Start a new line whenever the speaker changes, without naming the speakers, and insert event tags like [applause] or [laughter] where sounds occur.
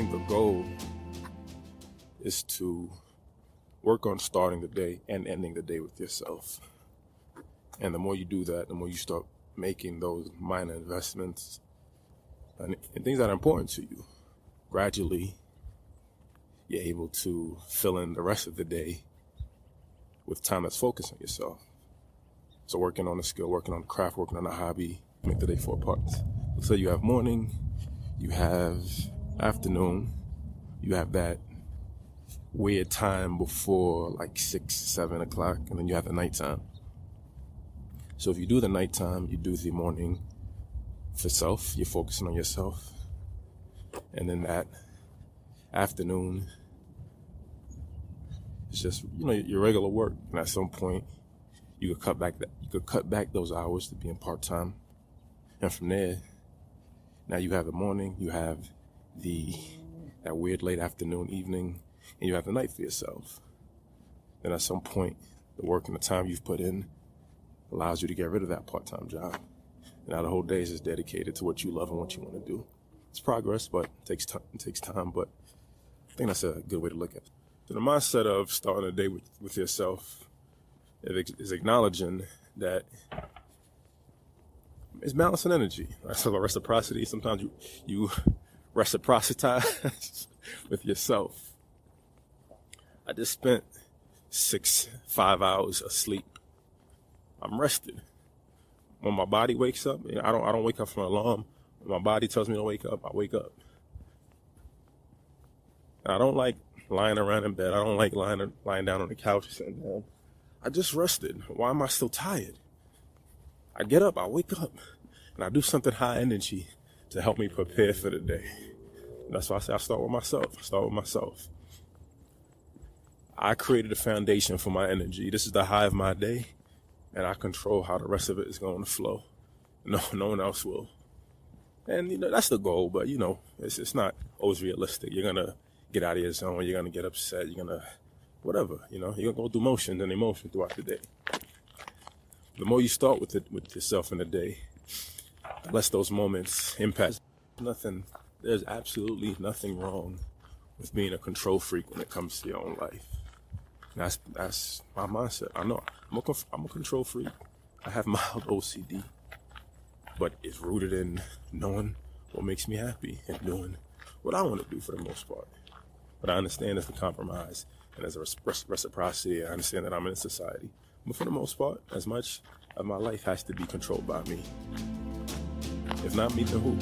think the goal is to work on starting the day and ending the day with yourself. And the more you do that, the more you start making those minor investments and, and things that are important to you. Gradually, you're able to fill in the rest of the day with time that's focused on yourself. So working on a skill, working on a craft, working on a hobby, make the day four parts. So you have morning, you have afternoon, you have that weird time before like six, seven o'clock, and then you have the nighttime. So if you do the nighttime, you do the morning for self, you're focusing on yourself. And then that afternoon, it's just, you know, your regular work. And at some point, you could cut back that, you could cut back those hours to being part time. And from there, now you have the morning, you have the, that weird late afternoon, evening, and you have the night for yourself. Then at some point, the work and the time you've put in allows you to get rid of that part-time job. And now the whole day is just dedicated to what you love and what you want to do. It's progress, but it takes time. It takes time, but I think that's a good way to look at it. So the mindset of starting a day with, with yourself is acknowledging that it's balancing energy. [laughs] That's a reciprocity. Sometimes you you reciprocitize [laughs] with yourself. I just spent six, five hours asleep. I'm rested. When my body wakes up, I don't I don't wake up from an alarm. When my body tells me to wake up, I wake up. I don't like lying around in bed. I don't like lying lying down on the couch sitting down. I just rested. Why am I still tired? I get up, I wake up, and I do something high energy to help me prepare for the day. That's why I say I start with myself. I start with myself. I created a foundation for my energy. This is the high of my day, and I control how the rest of it is going to flow. No, [laughs] no one else will. And you know that's the goal, but you know it's it's not always realistic. You're gonna get out of your zone. You're gonna get upset. You're gonna whatever. You know you're gonna go through motions and emotion throughout the day. The more you start with it with yourself in the day, less those moments impact. Nothing. There's absolutely nothing wrong with being a control freak when it comes to your own life. That's that's my mindset. I know I'm a I'm a control freak. I have [laughs] mild OCD, but it's rooted in knowing what makes me happy and doing what I want to do for the most part. But I understand there's a compromise and there's a reciprocity. I understand that I'm in a society, but for the most part, as much of my life has to be controlled by me. If not me, then who?